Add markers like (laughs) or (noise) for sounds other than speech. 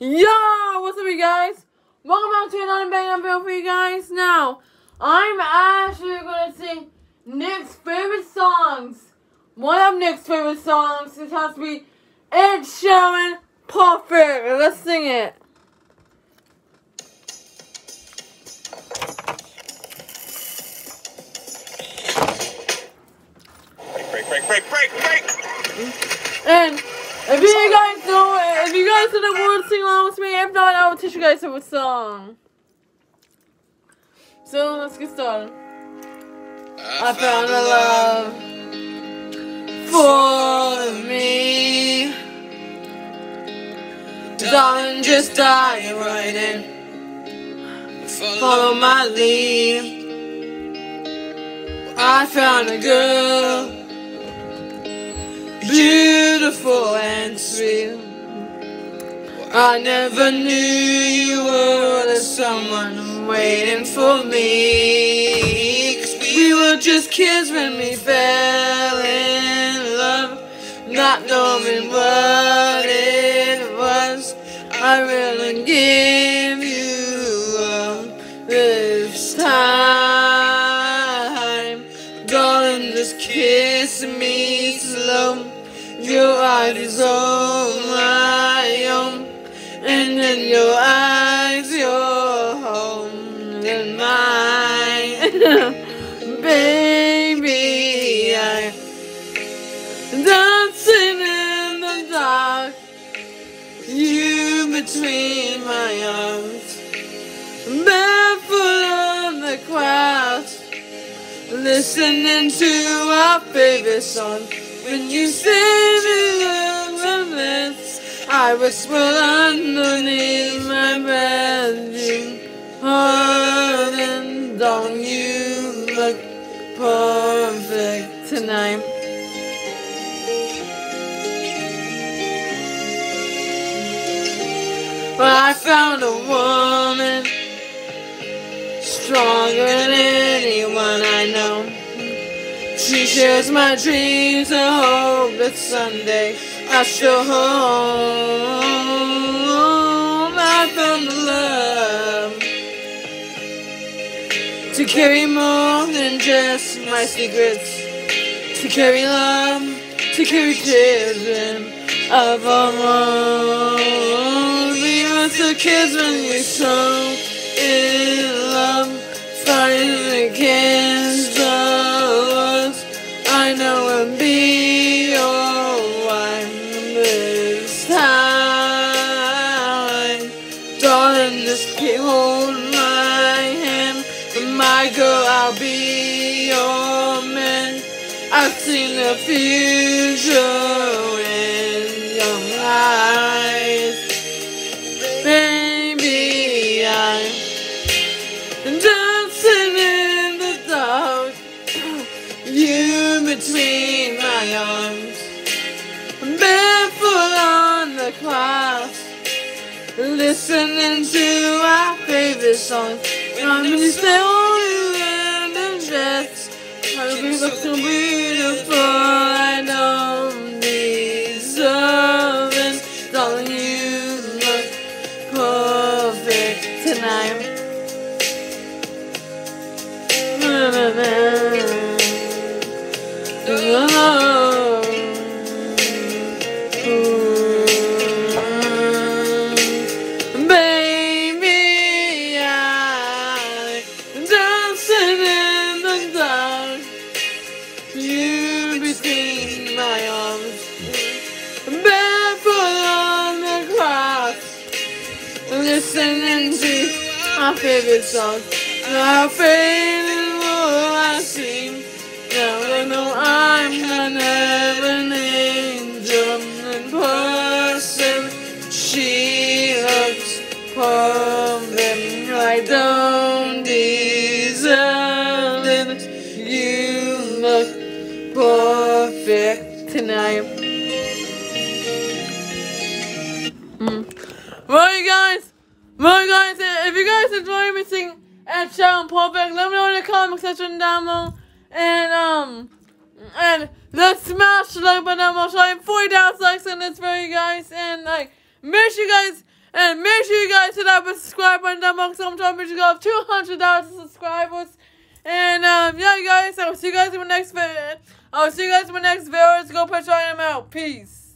Yo, what's up, you guys? Welcome back to another bang up video for you guys. Now, I'm actually gonna sing Nick's favorite songs. One of Nick's favorite songs. It has to be Ed Sheeran Perfect. Let's sing it. Break, break, break, break, break! And words, sing along with me. If not, I will teach you guys a song. So let's get started. I found a love for me. Darling, just dive right in. Follow my lead. I found a girl, beautiful and sweet. I never knew you were the someone waiting for me. 'Cause we were just kids when we fell in love, not knowing what it was. I really give you up this time. Darling, just kiss me slow. Your eyes. And in your eyes, your home and mine. (laughs) Baby, I dancing in the dark. You between my arms. Barefoot on the clouds. Listening to our favorite song. When you say the I whisper underneath my bedroom. Darling, don't you look perfect tonight? But I found a woman stronger than. She shares my dreams and hope that someday I shall home. I found the love to carry more than just my secrets, to carry love, to carry children of our own. We were the kids when we so in love, fighting against My girl, I'll be your man. I've seen the future in your eyes. Baby, I'm dancing in the dark. You between my arms, barefoot on the clouds, listening to our favorite song. I'm just We look so beautiful, I don't deserve it. Darling, you look perfect tonight. Listening to my favorite song. Our favorite world I sing. Now I know I'm never an angel in person. She looks perfect. I don't deserve it. You look perfect tonight. Well, you guys, if you guys enjoy me singing Ed Sheeran Perfect, let me know in the comment section down below. And, um, and let's smash the like button down below. So I have 40,000 likes on this video, you guys. And, like, make sure you guys And make sure you guys hit that subscribe button down below so I'm trying to reach of 200,000 subscribers. And um, yeah, you guys, I will see you guys in my next video. I will see you guys in my next video. Let's go push on him out. Peace.